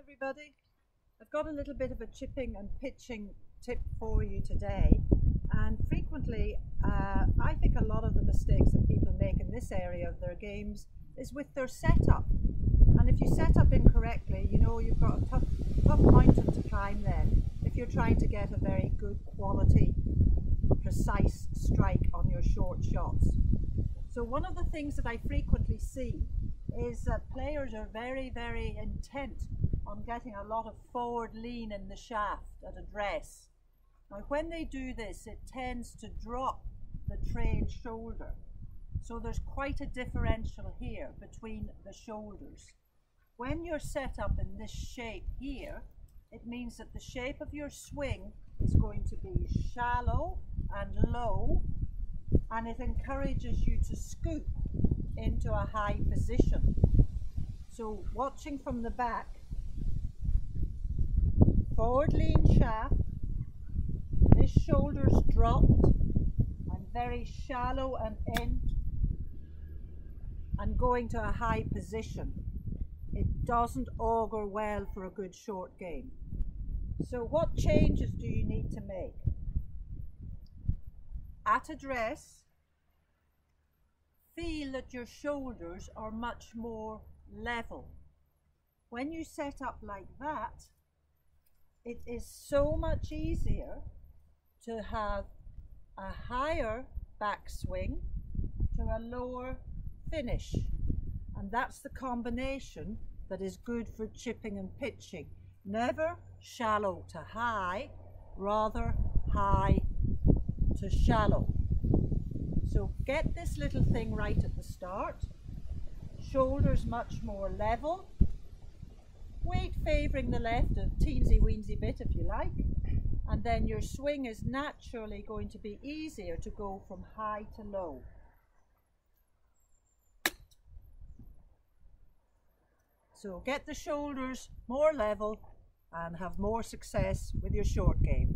everybody. I've got a little bit of a chipping and pitching tip for you today. And frequently, uh, I think a lot of the mistakes that people make in this area of their games is with their setup. And if you set up incorrectly, you know you've got a tough, tough mountain to climb then if you're trying to get a very good quality, precise strike on your short shots. So one of the things that I frequently see is that players are very, very intent on getting a lot of forward lean in the shaft at address. Now when they do this it tends to drop the trail shoulder. So there's quite a differential here between the shoulders. When you're set up in this shape here, it means that the shape of your swing is going to be shallow and low and it encourages you to scoop into a high position. So watching from the back, forward lean shaft, this shoulder's dropped and very shallow and end and going to a high position. It doesn't augur well for a good short game. So what changes do you need to make? At address, feel that your shoulders are much more level. When you set up like that, it is so much easier to have a higher backswing to a lower finish. And that's the combination that is good for chipping and pitching. Never shallow to high, rather high to shallow. So get this little thing right at the start. Shoulders much more level. Weight favouring the left a teensy weensy bit if you like. And then your swing is naturally going to be easier to go from high to low. So get the shoulders more level and have more success with your short game.